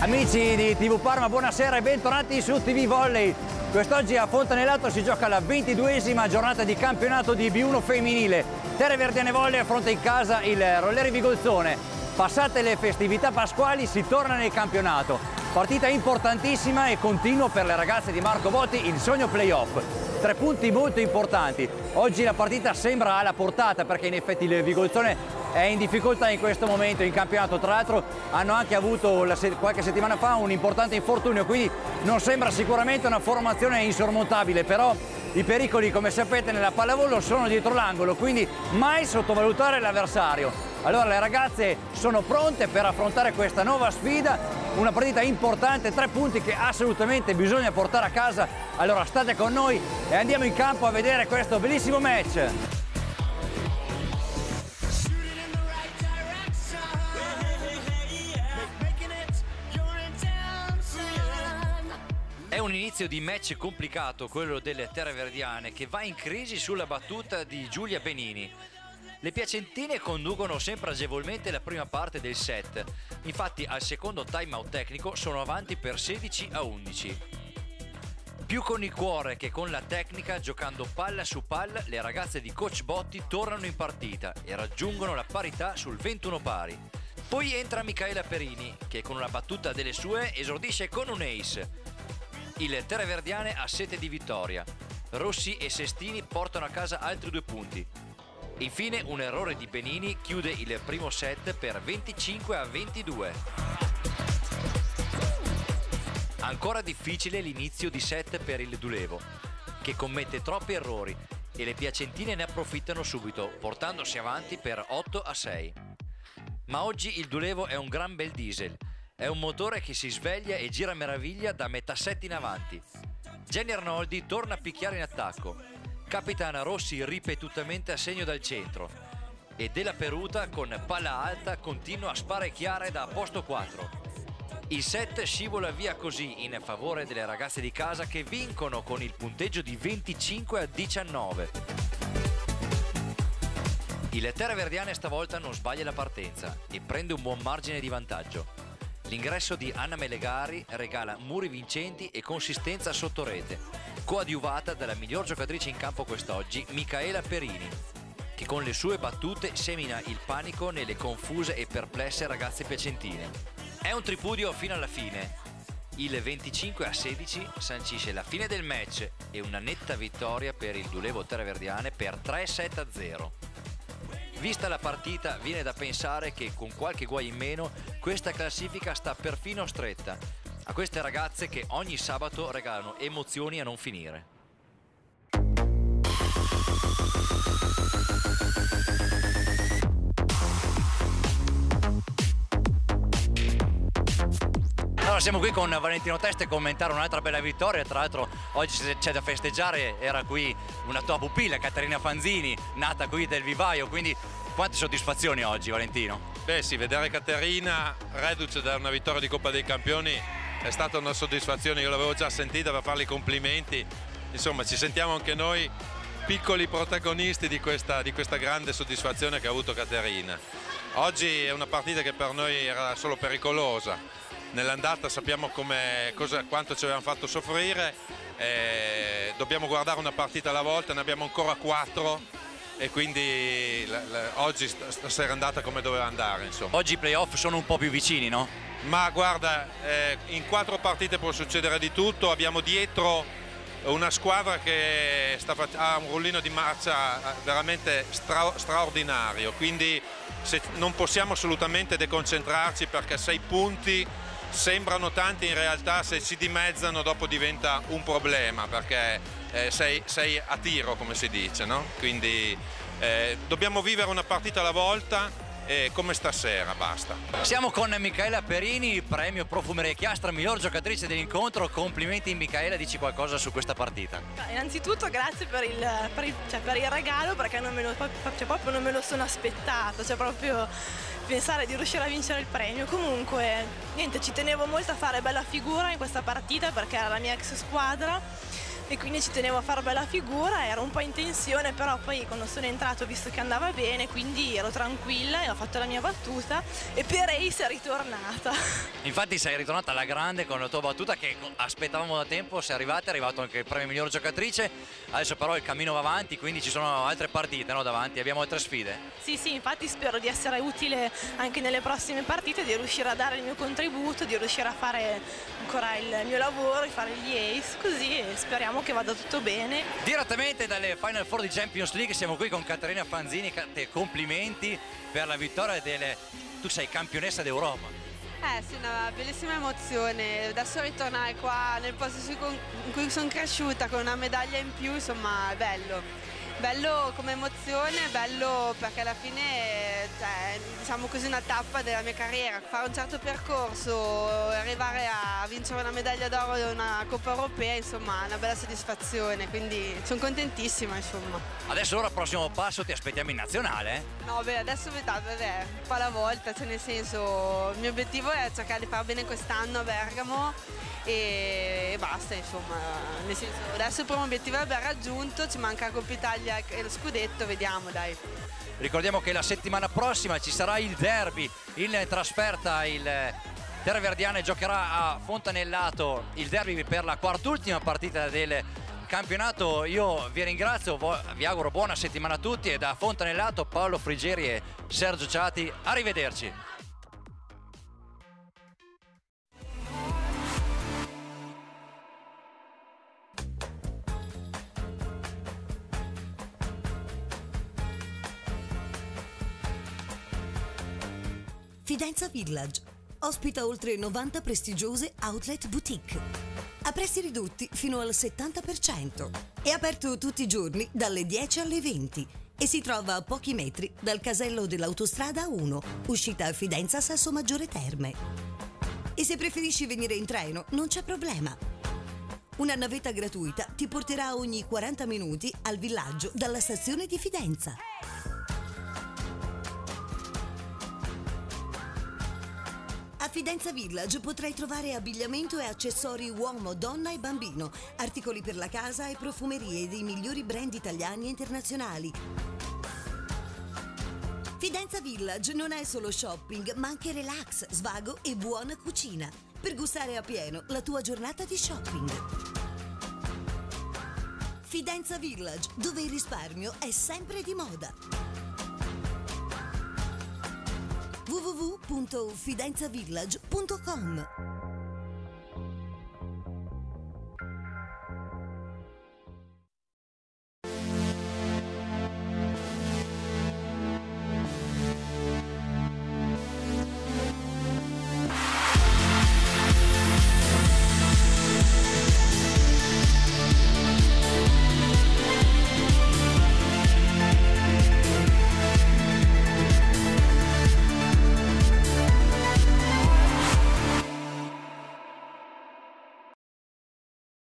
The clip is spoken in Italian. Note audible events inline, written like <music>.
Amici di TV Parma, buonasera e bentornati su TV Volley. Quest'oggi a Fontanellato si gioca la ventiduesima giornata di campionato di B1 femminile. Terre Verdiane Volley affronta in casa il Rolleri Vigolzone. Passate le festività pasquali si torna nel campionato. Partita importantissima e continuo per le ragazze di Marco Botti, il sogno playoff. Tre punti molto importanti. Oggi la partita sembra alla portata perché in effetti il Vigolzone è in difficoltà in questo momento in campionato. Tra l'altro hanno anche avuto qualche settimana fa un importante infortunio, quindi non sembra sicuramente una formazione insormontabile, però i pericoli, come sapete, nella pallavolo sono dietro l'angolo, quindi mai sottovalutare l'avversario. Allora le ragazze sono pronte per affrontare questa nuova sfida, una partita importante, tre punti che assolutamente bisogna portare a casa. Allora state con noi e andiamo in campo a vedere questo bellissimo match. Un inizio di match complicato quello delle Terre Verdiane che va in crisi sulla battuta di Giulia Benini. Le piacentine conducono sempre agevolmente la prima parte del set, infatti al secondo timeout tecnico sono avanti per 16 a 11. Più con il cuore che con la tecnica, giocando palla su palla, le ragazze di Coach Botti tornano in partita e raggiungono la parità sul 21 pari. Poi entra Michaela Perini, che con una battuta delle sue esordisce con un ace, il Terre Verdiane ha sete di vittoria. Rossi e Sestini portano a casa altri due punti. Infine un errore di Benini chiude il primo set per 25 a 22. Ancora difficile l'inizio di set per il Dulevo, che commette troppi errori e le piacentine ne approfittano subito, portandosi avanti per 8 a 6. Ma oggi il Dulevo è un gran bel diesel è un motore che si sveglia e gira meraviglia da metà set in avanti. Jenny Arnoldi torna a picchiare in attacco. Capitana Rossi ripetutamente a segno dal centro. E Della Peruta con palla alta continua a sparecchiare da posto 4. Il set scivola via così in favore delle ragazze di casa che vincono con il punteggio di 25 a 19. Il Terra Verdiane stavolta non sbaglia la partenza e prende un buon margine di vantaggio. L'ingresso di Anna Melegari regala muri vincenti e consistenza sotto rete, coadiuvata dalla miglior giocatrice in campo quest'oggi, Michaela Perini, che con le sue battute semina il panico nelle confuse e perplesse ragazze piacentine. È un tripudio fino alla fine. Il 25 a 16 sancisce la fine del match e una netta vittoria per il Dulevo Terraverdiane per 3 7 a 0. Vista la partita, viene da pensare che con qualche guai in meno questa classifica sta perfino stretta a queste ragazze che ogni sabato regalano emozioni a non finire. Allora siamo qui con Valentino Teste a commentare un'altra bella vittoria, tra l'altro oggi c'è da festeggiare, era qui una tua pupilla, Caterina Fanzini, nata qui del vivaio, quindi quante soddisfazioni oggi Valentino? Beh sì, vedere Caterina reduce da una vittoria di Coppa dei Campioni è stata una soddisfazione, io l'avevo già sentita per farle i complimenti, insomma ci sentiamo anche noi piccoli protagonisti di questa, di questa grande soddisfazione che ha avuto Caterina. Oggi è una partita che per noi era solo pericolosa, nell'andata sappiamo cosa, quanto ci avevano fatto soffrire, eh, dobbiamo guardare una partita alla volta, ne abbiamo ancora quattro e quindi la, la, oggi stasera è andata come doveva andare. Insomma. Oggi i playoff sono un po' più vicini, no? Ma guarda, eh, in quattro partite può succedere di tutto, abbiamo dietro una squadra che sta, ha un rullino di marcia eh, veramente stra, straordinario, quindi non possiamo assolutamente deconcentrarci perché sei punti sembrano tanti in realtà se si dimezzano dopo diventa un problema perché eh, sei, sei, a tiro come si dice no? quindi eh, dobbiamo vivere una partita alla volta eh, come stasera, basta. Siamo con Michaela Perini, premio Profumeria Chiastra, miglior giocatrice dell'incontro. Complimenti Michaela, dici qualcosa su questa partita? Innanzitutto grazie per il, per il, cioè per il regalo perché non me lo, cioè proprio non me lo sono aspettato, cioè proprio pensare di riuscire a vincere il premio. Comunque, niente, ci tenevo molto a fare bella figura in questa partita perché era la mia ex squadra e quindi ci tenevo a fare bella figura, ero un po' in tensione, però poi quando sono entrato ho visto che andava bene, quindi ero tranquilla e ho fatto la mia battuta e per Ace è ritornata. <laughs> Infatti sei ritornata alla grande con la tua battuta che aspettavamo da tempo, sei arrivata, è arrivato anche il premio miglior giocatrice, adesso però il cammino va avanti, quindi ci sono altre partite no, davanti, abbiamo altre sfide. Sì, sì, infatti spero di essere utile anche nelle prossime partite, di riuscire a dare il mio contributo, di riuscire a fare ancora il mio lavoro, di fare gli ace, così speriamo che vada tutto bene. Direttamente dalle Final Four di Champions League siamo qui con Caterina Fanzini, complimenti per la vittoria delle... tu sei campionessa d'Europa. Eh sì, una bellissima emozione, adesso ritornare qua nel posto in cui sono cresciuta con una medaglia in più, insomma è bello bello come emozione, bello perché alla fine cioè, diciamo così una tappa della mia carriera, fare un certo percorso, arrivare a vincere una medaglia d'oro di una Coppa Europea, insomma, è una bella soddisfazione, quindi sono contentissima, insomma. Adesso ora prossimo passo ti aspettiamo in nazionale? Eh? No, beh, adesso metà, vabbè, un po' alla volta, cioè nel senso, il mio obiettivo è cercare di far bene quest'anno a Bergamo e, basta, insomma, nel senso, adesso il primo obiettivo l'abbiamo raggiunto, ci manca la Coppa Italia e lo scudetto, vediamo, dai. Ricordiamo che la settimana prossima ci sarà il derby in trasferta, il Terra Verdiane giocherà a Fontanellato il derby per la quart'ultima partita del campionato. Io vi ringrazio, vi auguro buona settimana a tutti e da Fontanellato Paolo Frigeri e Sergio Ciati, arrivederci. Fidenza Village ospita oltre 90 prestigiose outlet boutique. A prezzi ridotti fino al 70%. È aperto tutti i giorni dalle 10 alle 20 e si trova a pochi metri dal casello dell'autostrada 1, uscita Fidenza Sasso Maggiore Terme. E se preferisci venire in treno, non c'è problema. Una navetta gratuita ti porterà ogni 40 minuti al villaggio dalla stazione di Fidenza. Fidenza Village potrai trovare abbigliamento e accessori uomo, donna e bambino, articoli per la casa e profumerie dei migliori brand italiani e internazionali. Fidenza Village non è solo shopping, ma anche relax, svago e buona cucina. Per gustare a pieno la tua giornata di shopping. Fidenza Village, dove il risparmio è sempre di moda www.fidenzavillage.com